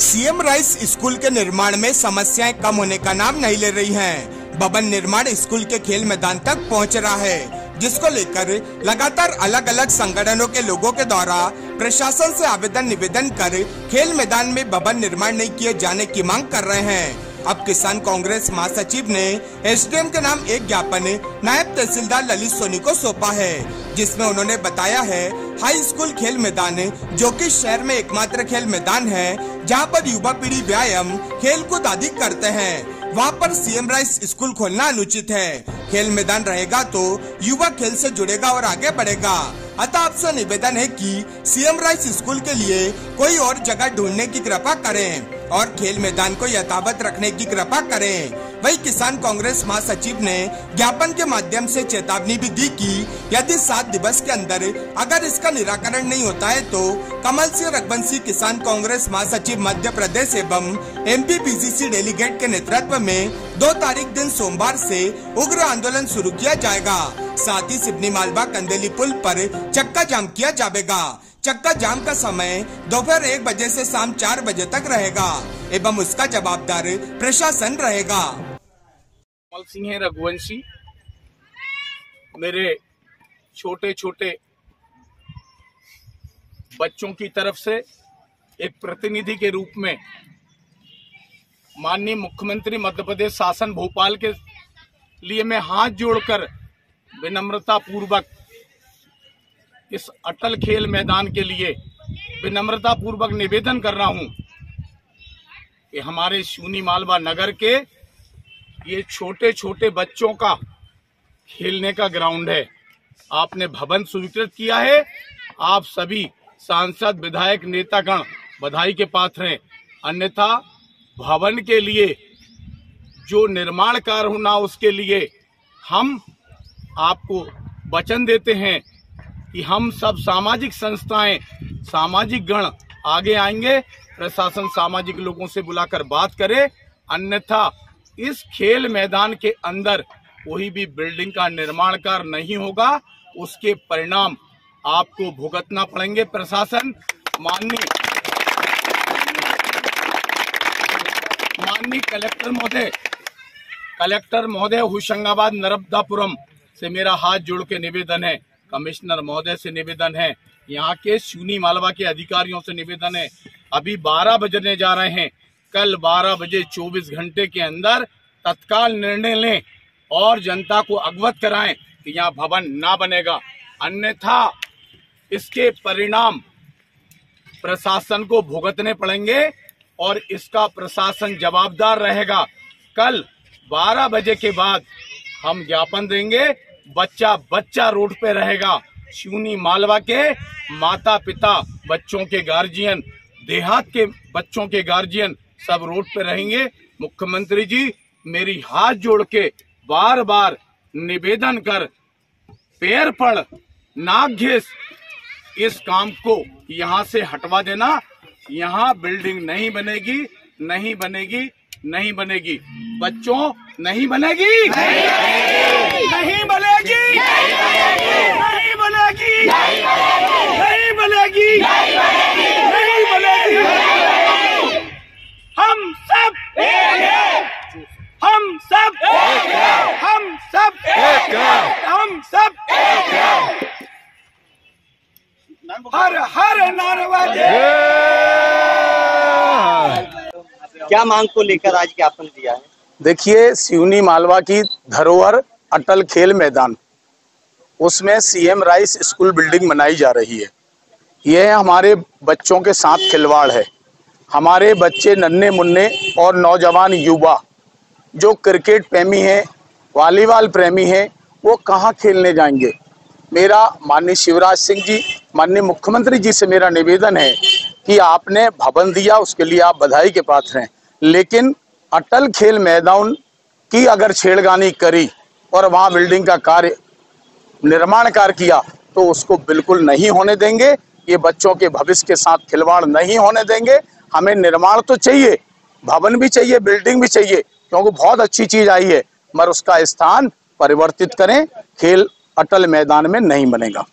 CM rice school के निर्माण में समस्याएँ कम होने का नाम नहीं ले रही हैं। भवन निर्माण स्कूल के खेल मैदान तक पहुँच रहा है, जिसको लेकर लगातार अलग अलग संगठनों के लोगों के द्वारा प्रशासन से आवेदन निवेदन कर खेल मैदान में भवन निर्माण नहीं किए जाने की मांग कर रहे हैं अब किसान कांग्रेस महासचिव ने एसडीएम के नाम एक ज्ञापन नायब तहसीलदार ललित सोनी को सौंपा है, जिसमें उन्होंने बताया है, हाई स्कूल खेल मैदान, जो कि शहर में एकमात्र खेल मैदान है, जहाँ पर युवा पीढ़ी व्यायाम, खेल कूद आदि करते हैं। वहाँ पर सीएम राइस स्कूल खोलना अनुचित है। खेल मैदान रहेगा तो युवा खेल से जुड़ेगा और आगे बढ़ेगा। अतः आपसे निवेदन है कि सीएम राइस स्कूल के लिए कोई और जगह ढूँढने की कृपा करें। और खेल मैदान को यथावत रखने की कृपा करें। वही किसान कांग्रेस महासचिव ने ज्ञापन के माध्यम से चेतावनी भी दी कि यदि सात दिवस के अंदर अगर इसका निराकरण नहीं होता है तो कमल सिंह रघुवंशी किसान कांग्रेस महासचिव मध्य प्रदेश एवं एमपी पीसीसी डेलीगेट के नेतृत्व में दो तारीख दिन सोमवार से उग्र आंदोलन शुरू किया जाएगा। साथ ही सिवनी मालवा कंदेली पुल पर चक्का जाम किया जाएगा। चक्का जाम का समय दोपहर एक बजे से शाम चार बजे तक रहेगा, एवं उसका जवाबदार प्रशासन रहेगा। कमल सिंह है रघुवंशी। मेरे छोटे छोटे बच्चों की तरफ़ से एक प्रतिनिधि के रूप में माननीय मुख्यमंत्री मध्य प्रदेश शासन भोपाल के लिए मैं हाथ जोड़कर विनम्रता पूर्वक इस अटल खेल मैदान के लिए विनम्रता पूर्वक निवेदन कर रहा हूँ कि हमारे शूनी मालवा नगर के ये छोटे छोटे बच्चों का खेलने का ग्राउंड है। आपने भवन स्वीकृत किया है। आप सभी सांसद, विधायक, नेतागण बधाई के पात्र हैं। अन्यथा भवन के लिए जो निर्माण कार्य होना उसके लिए हम आपको वचन देते हैं। कि हम सब सामाजिक संस्थाएँ, सामाजिक गण आगे आएँगे, प्रशासन सामाजिक लोगों से बुलाकर बात करे, अन्यथा इस खेल मैदान के अंदर कोई भी बिल्डिंग का निर्माण कार्य नहीं होगा, उसके परिणाम आपको भुगतना पड़ेंगे प्रशासन। माननीय माननीय कलेक्टर महोदय कलेक्टर महोदय होशंगाबाद नर्मदापुरम से मेरा हाथ जोड़ के निवेदन है। कमिश्नर महोदय से निवेदन है। यहाँ के सुनी मालवा के अधिकारियों से निवेदन है। अभी 12 बजने जा रहे हैं। कल 12 बजे 24 घंटे के अंदर तत्काल निर्णय लें और जनता को अवगत कराएँ कि यहाँ भवन ना बनेगा। अन्यथा इसके परिणाम प्रशासन को भुगतने पड़ेंगे और इसका प्रशासन जवाबदार रहेगा। कल 12 बजे के बाद हम ज्ञापन देंगे बच्चा बच्चा रोड पे रहेगा। शूनी मालवा के माता पिता बच्चों के गार्जियन देहात के बच्चों के गार्जियन सब रोड पे रहेंगे। मुख्यमंत्री जी, मेरी हाथ जोड़ के बार बार निवेदन कर, पैर पड़, नाक घिस, इस काम को यहाँ से हटवा देना। यहाँ बिल्डिंग नहीं बनेगी नहीं बनेगी नहीं बनेगी। बच्चों, नहीं बनेगी? नहीं बनेगी नहीं बनेगी नहीं बनेगी नहीं बनेगी हम सब हम सब हम सब एक हम सब एक हर हर नारवाजे क्या मांग को लेकर आज ज्ञापन दिया है? देखिए सिवनी मालवा की धरोहर अटल खेल मैदान। उसमें सीएम राइस स्कूल बिल्डिंग बनाई जा रही है। यह हमारे बच्चों के साथ खिलवाड़ है। हमारे बच्चे नन्हे मुन्ने और नौजवान युवा जो क्रिकेट प्रेमी हैं, वॉलीबॉल प्रेमी हैं, वो कहाँ खेलने जाएँगे? मेरा माननीय शिवराज सिंह जी, माननीय मुख्यमंत्री जी से मेरा निवेदन है कि आपने भवन दिया, उसके लिए आप बधाई के पात्र हैं। लेकिन अटल खेल मैदान की अगर छेड़गानी करी और वहाँ बिल्डिंग का कार्य, निर्माण कार्य किया तो उसको बिल्कुल नहीं होने देंगे। ये बच्चों के भविष्य के साथ खिलवाड़ नहीं होने देंगे। हमें निर्माण तो चाहिए, भवन भी चाहिए, बिल्डिंग भी चाहिए क्योंकि बहुत अच्छी चीज़ आई है, मगर उसका स्थान परिवर्तित करें, खेल अटल मैदान में नहीं बनेगा।